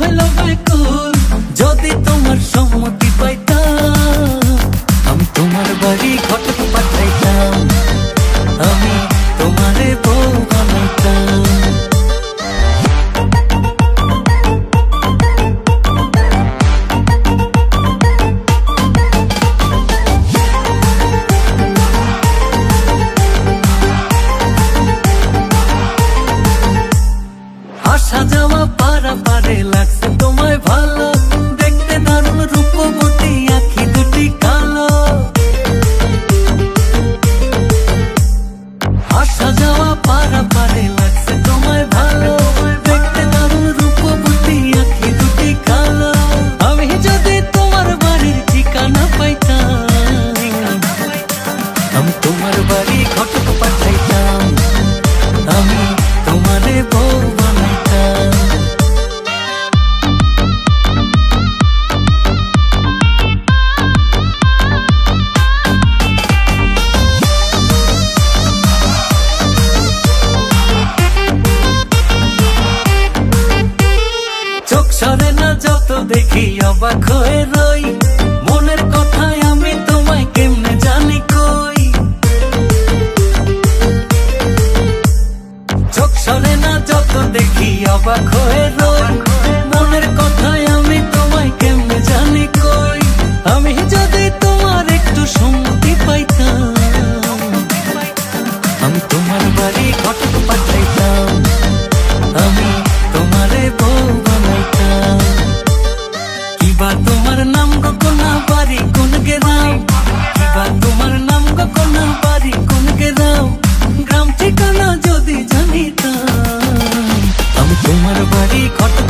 হইল বেকুল, যদি তোমার সম্মতি পাইতাম, আমি তোমার বাড়ি ঘটক পাঠাইতাম, আমি তোমারে বউ বানাইতাম। সাজাওয়া পারে লাগছে তোমায় ভালো। দেখতে দারুণ রূপবতী আখি দুটি কালো। আসা যাওয়া পারা পারে দেখি অবাক হয়ে রই। মনের কথায় আমি তোমায় কেমনে জানি কই। চোখ সরে না, যত দেখি অবাক হয়ে রই। और